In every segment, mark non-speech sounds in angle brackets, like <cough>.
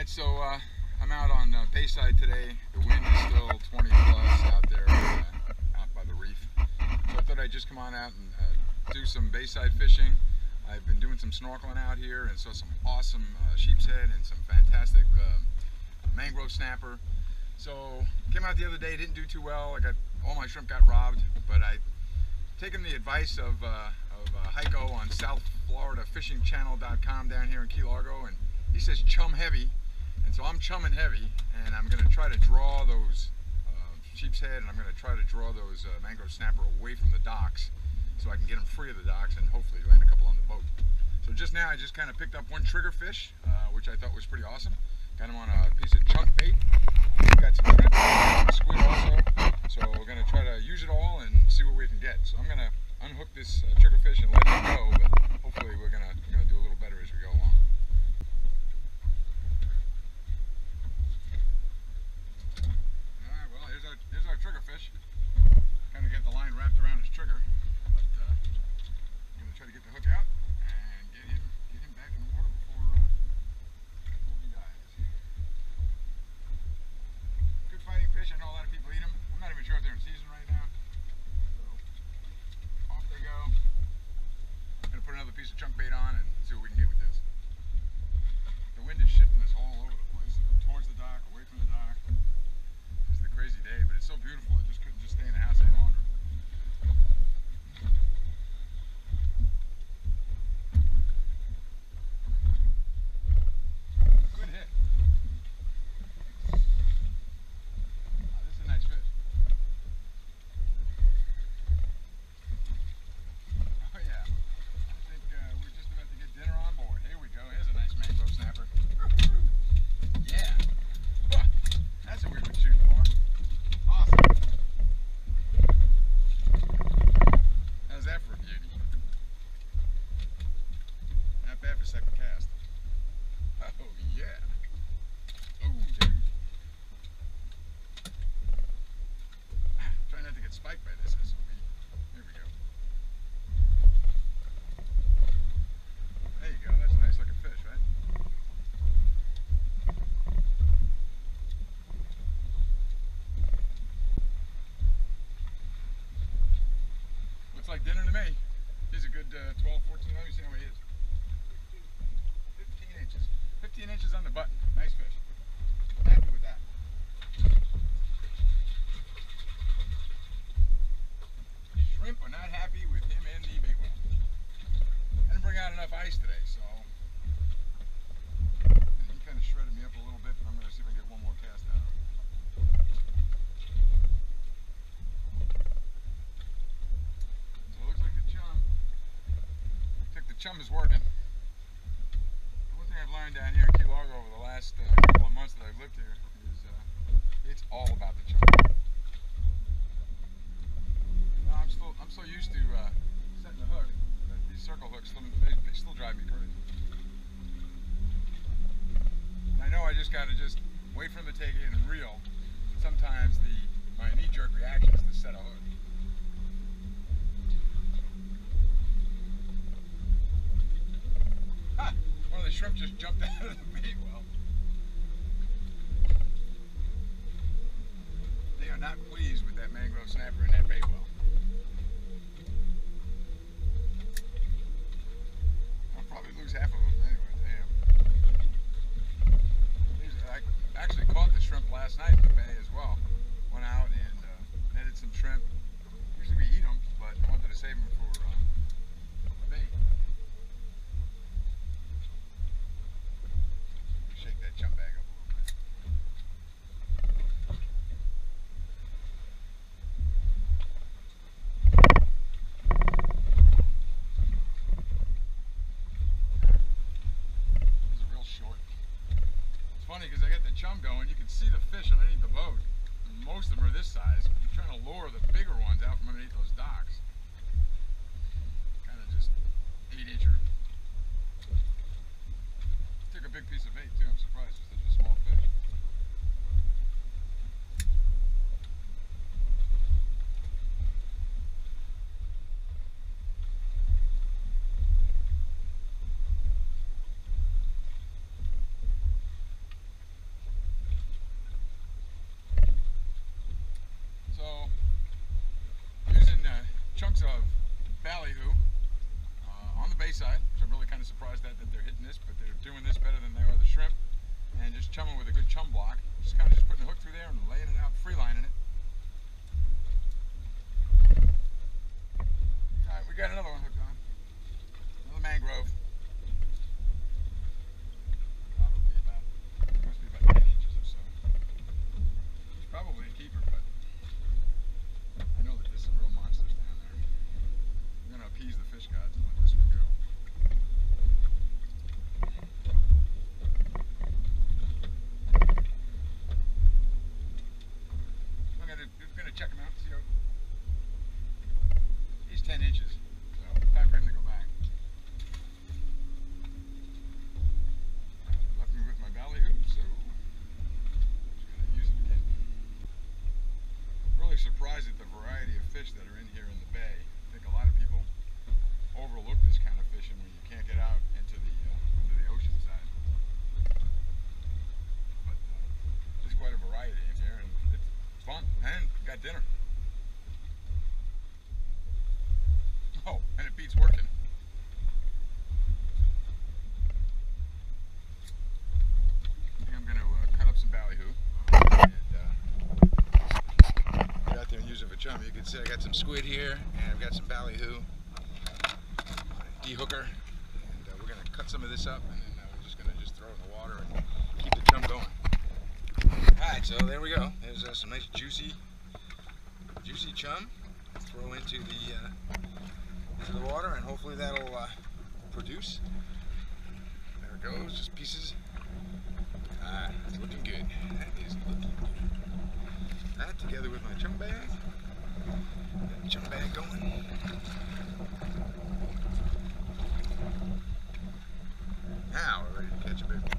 right, so uh, I'm out on uh, Bayside today. The wind is still 20 plus out there, uh, out by the reef. So I thought I'd just come on out and uh, do some Bayside fishing. I've been doing some snorkeling out here and saw some awesome uh, sheep's head and some fantastic uh, mangrove snapper. So came out the other day, didn't do too well. I got all my shrimp got robbed, but I taken the advice of, of Heiko on SouthFloridaFishingChannel.com down here in Key Largo, and he says chum heavy, and so I'm chumming heavy, and I'm going to try to draw those uh, sheep's head, and I'm going to try to draw those uh, mangrove snapper away from the docks, so I can get them free of the docks and hopefully land a couple on the boat. So just now I just kind of picked up one trigger fish, uh, which I thought was pretty awesome. Got him on a piece of chunk bait. Got some shrimp, squid also. So we're going to try to use it all and see what we can get. So I'm going to unhook this uh, trigger fish and let it go, but hopefully we're going to do a little ice today, so he kind of shredded me up a little bit, but I'm going to see if I can get one more cast out. So it looks like the chum. Looks like the chum is working. One thing I've learned down here in Key Largo over the last uh, couple of months that I've lived here is uh, it's all about the chum. No, I'm still I'm so used to uh, setting the hook circle hooks still, they, they still drive me crazy. And I know I just got to just wait for them to take it and reel. Sometimes the my knee jerk reaction is to set a hook. Ha! One of the shrimp just jumped <laughs> out of the bait well. They are not pleased with that mangrove snapper in that bait well. Lose half of them anyway, damn. I actually caught the shrimp last night in the bay as well. Went out and uh, netted some shrimp. Usually we eat them, but I wanted to save them for uh, bait. Shake that chum bag up a little bit. These are real short. It's funny because I got the chum going, you can see the fish underneath the boat. Most of them are this size. You're trying to lure the bigger ones out from underneath those docks. chumming with a good chum block. Just kind of just putting the hook through there and laying it out, free lining it. All right, we got another one. 10 inches. see I got some squid here, and I've got some ballyhoo, D-hooker, and uh, we're going to cut some of this up, and then uh, we're just going to just throw it in the water and keep the chum going. Alright, so there we go. There's uh, some nice juicy, juicy chum. Throw into the, uh, into the water, and hopefully that'll uh, produce. There it goes, just pieces. Ah, it's looking good. That is looking good. That together with my chum bag. Chum bag going. Now we're ready to catch a big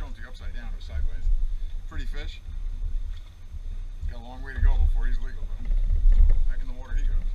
show to you upside down or sideways. Pretty fish. Got a long way to go before he's legal, though. Back in the water he goes.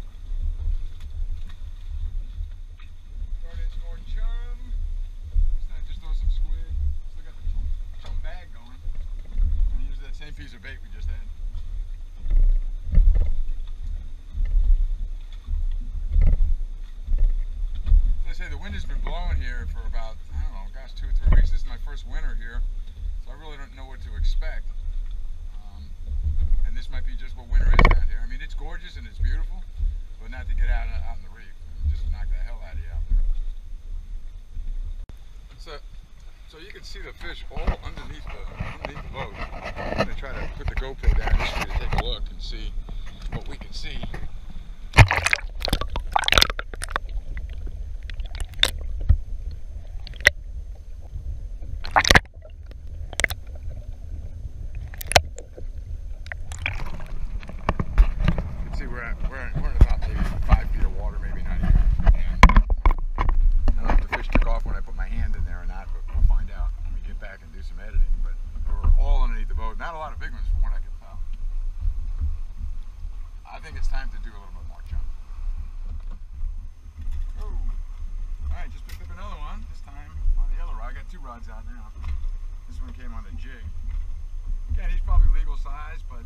see the fish all underneath the, underneath the boat. I'm going to try to put the GoPro down just for you to take a look and see what we can see. See, we're at, we're, at, we're at about maybe five feet of water, maybe not even. some editing, but they were all underneath the boat. Not a lot of big ones from what I can tell. I think it's time to do a little bit more chunk. Oh, all right, just picked up another one, this time on the yellow rod. I got two rods out now. This one came on the jig. Again, he's probably legal size, but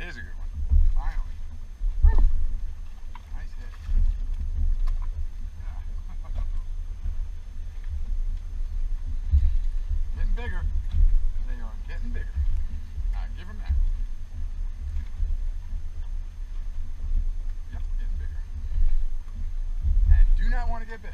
That is a good one. Finally. Nice hit. <laughs> Getting bigger. They are getting bigger. I give them that. Yep, getting bigger. And do not want to get bit.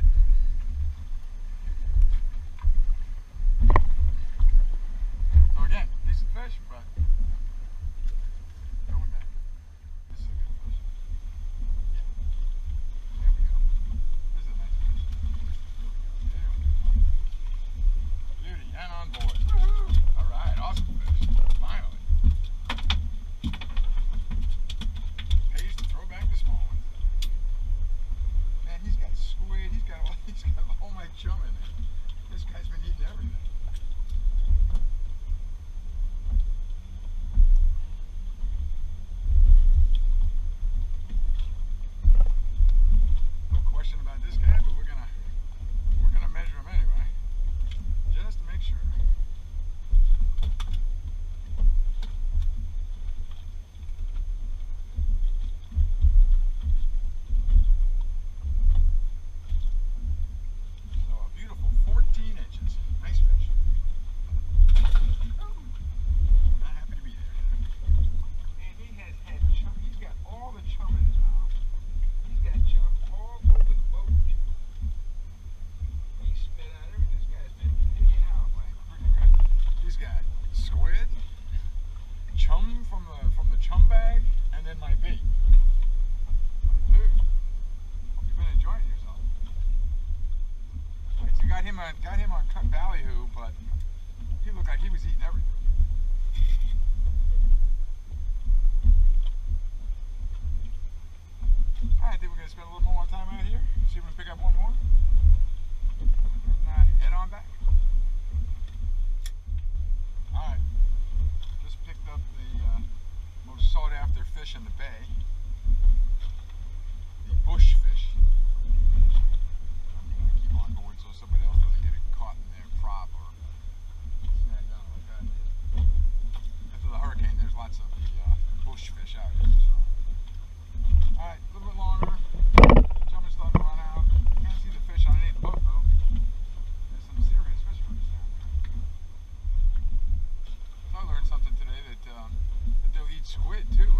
quit too.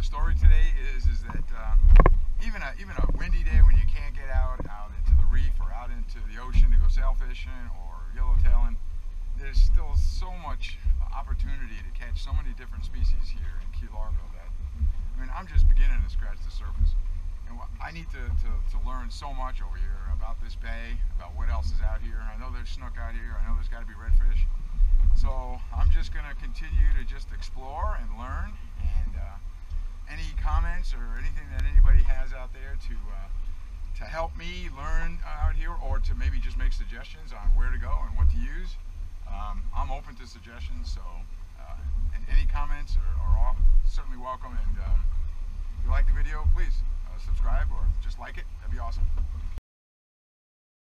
the story today is is that um, even a even a windy day when you can't get out out into the reef or out into the ocean to go sailfishing or yellowtailing, there's still so much opportunity to catch so many different species here in Key Largo that I mean I'm just beginning to scratch the surface. And I need to, to, to learn so much over here about this bay, about what else is out here. I know there's snook out here. I know there's got to be redfish. So I'm just going to continue to just explore and learn any comments or anything that anybody has out there to uh, to help me learn uh, out here or to maybe just make suggestions on where to go and what to use. Um, I'm open to suggestions, so uh, and any comments are, are all, certainly welcome. And um, if you like the video, please uh, subscribe or just like it. That'd be awesome.